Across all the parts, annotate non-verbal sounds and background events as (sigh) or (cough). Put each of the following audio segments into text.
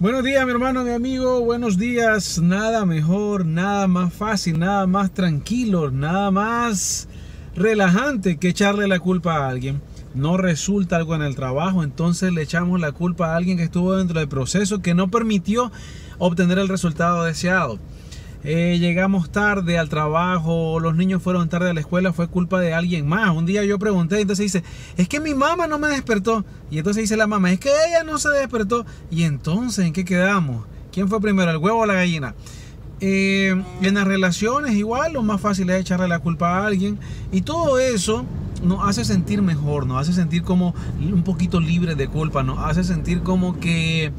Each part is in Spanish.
Buenos días, mi hermano, mi amigo. Buenos días. Nada mejor, nada más fácil, nada más tranquilo, nada más relajante que echarle la culpa a alguien. No resulta algo en el trabajo, entonces le echamos la culpa a alguien que estuvo dentro del proceso que no permitió obtener el resultado deseado. Eh, llegamos tarde al trabajo, los niños fueron tarde a la escuela, fue culpa de alguien más. Un día yo pregunté, entonces dice, es que mi mamá no me despertó. Y entonces dice la mamá, es que ella no se despertó. Y entonces, ¿en qué quedamos? ¿Quién fue primero, el huevo o la gallina? Eh, en las relaciones igual, lo más fácil es echarle la culpa a alguien. Y todo eso nos hace sentir mejor, nos hace sentir como un poquito libre de culpa, nos hace sentir como que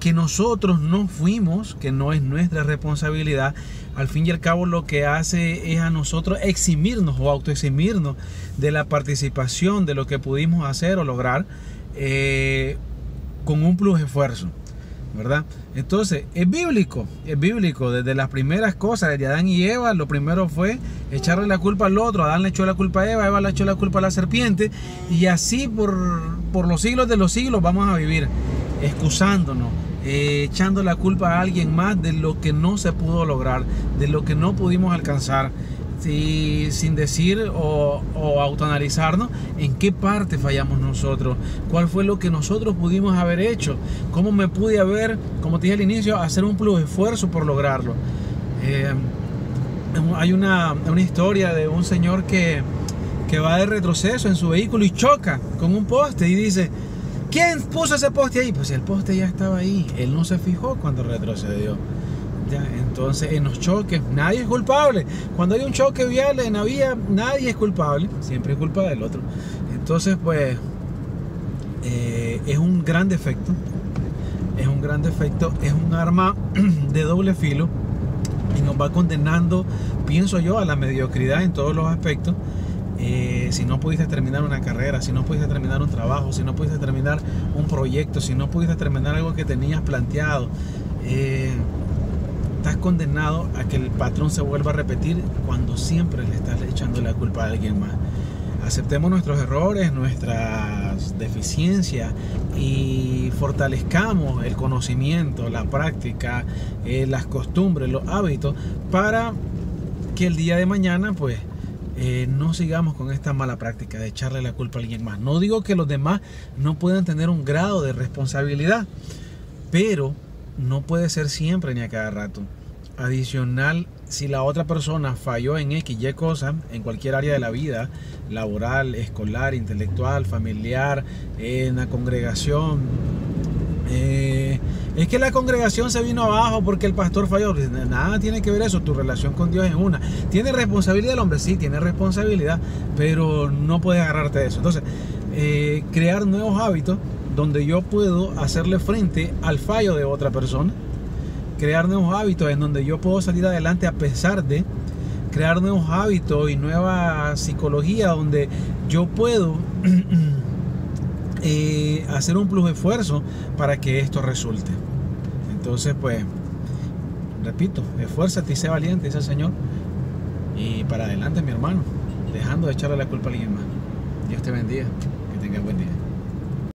que nosotros no fuimos, que no es nuestra responsabilidad, al fin y al cabo lo que hace es a nosotros eximirnos o autoeximirnos de la participación de lo que pudimos hacer o lograr eh, con un plus esfuerzo. ¿verdad? Entonces, es bíblico, es bíblico. Desde las primeras cosas de Adán y Eva, lo primero fue echarle la culpa al otro. Adán le echó la culpa a Eva, Eva le echó la culpa a la serpiente. Y así por, por los siglos de los siglos vamos a vivir, excusándonos, eh, echando la culpa a alguien más de lo que no se pudo lograr, de lo que no pudimos alcanzar, sin decir o, o autoanalizarnos en qué parte fallamos nosotros, cuál fue lo que nosotros pudimos haber hecho, cómo me pude haber, como te dije al inicio, hacer un plus esfuerzo por lograrlo. Eh, hay una, una historia de un señor que, que va de retroceso en su vehículo y choca con un poste y dice, ¿Quién puso ese poste ahí? Pues el poste ya estaba ahí. Él no se fijó cuando retrocedió. Entonces, en los choques, nadie es culpable. Cuando hay un choque vial en la vía, nadie es culpable. Siempre es culpa del otro. Entonces, pues, eh, es un gran defecto. Es un gran defecto. Es un arma (clears throat) de doble filo. Y nos va condenando, pienso yo, a la mediocridad en todos los aspectos. Eh, si no pudiste terminar una carrera, si no pudiste terminar un trabajo, si no pudiste terminar un proyecto, si no pudiste terminar algo que tenías planteado, eh, estás condenado a que el patrón se vuelva a repetir cuando siempre le estás echando la culpa a alguien más. Aceptemos nuestros errores, nuestras deficiencias y fortalezcamos el conocimiento, la práctica, eh, las costumbres, los hábitos para que el día de mañana pues eh, no sigamos con esta mala práctica de echarle la culpa a alguien más. No digo que los demás no puedan tener un grado de responsabilidad, pero no puede ser siempre ni a cada rato. Adicional, si la otra persona falló en X, Y cosas, en cualquier área de la vida, laboral, escolar, intelectual, familiar, en la congregación, eh, es que la congregación se vino abajo porque el pastor falló. Nada tiene que ver eso, tu relación con Dios es una. ¿Tiene responsabilidad el hombre? Sí, tiene responsabilidad, pero no puedes agarrarte de eso. Entonces, eh, crear nuevos hábitos donde yo puedo hacerle frente al fallo de otra persona. Crear nuevos hábitos en donde yo puedo salir adelante a pesar de crear nuevos hábitos y nueva psicología donde yo puedo (clears throat) eh, hacer un plus esfuerzo para que esto resulte. Entonces, pues, repito, esfuérzate y sé valiente, dice el Señor. Y para adelante, mi hermano, dejando de echarle la culpa a alguien más. Dios te bendiga, que tengas buen día.